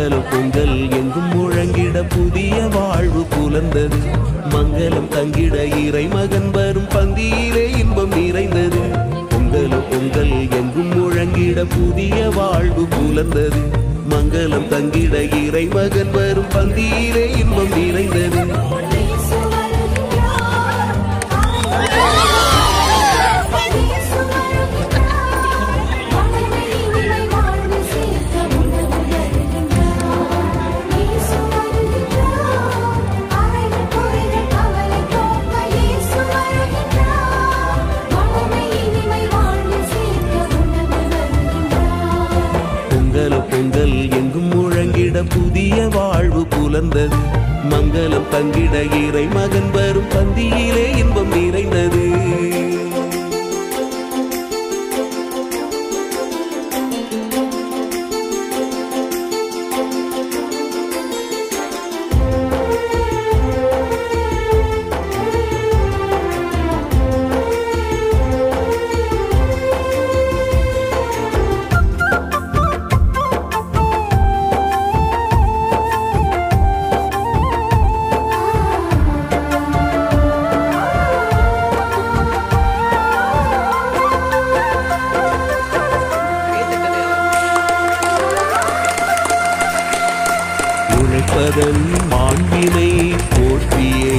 மங்களம் பொங்கல் எங்கும் முழங்கிட புதிய வாழ்வு புலர்ந்தது. மங்களம் தங்கிட இறை மகன் வரும் பந்தியிலே இன்பம் நிறைந்தது. பொங்கலும் பொங்கல் எங்கும் முழங்கிட புதிய வாழ்வு புலர்ந்தது. மங்களம் தங்கிட இறை மகன் வரும் பந்தியிலே இன்பம் நிறைந்தது. மங்கள பொங்கல் எங்கும் முழங்கிட புதிய வாழ்வு புலர்ந்தது. மங்களம் தங்கிட இறை மகன் வரும் பந்தியிலே இன்பம் நிறைந்தது. உழைப்பதன் மாண்பினை போற்றியே.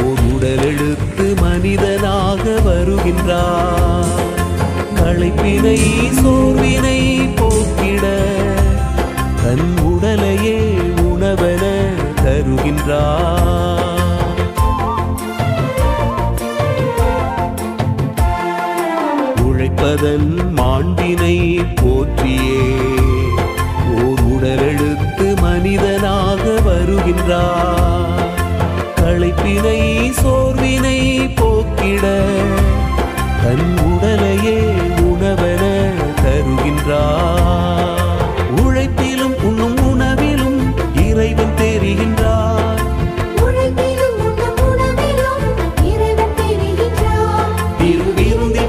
ஓர் உடல் எழுத்து மனிதனாக வருகின்றார். களைப்பினை சோர்வினை போக்கிட தன் உடலையே உணவென தருகின்றார். உழைப்பதன் மாண்பினை போற்றியே. போக்கிட தன் உடலையே உணவென தருகின்றார். உழைப்பிலும் உண்ணும் உணவிலும் இறைவன் தெரிகின்றார்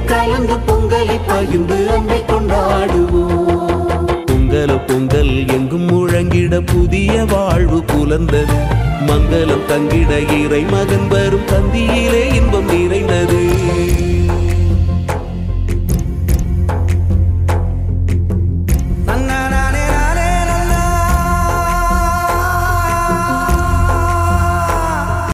கலந்து பொங்கலை பகிர்ந்து அன்பை கொண்டாடுவோம். பொங்கலோ பொங்கல் எங்கும் முழங்கிட புதிய வாழ்வு புலர்ந்தது மங்களம் தங்கிட இறை மகன் வரும் தந்தியிலே இன்பம் நிறைந்தது.